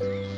了。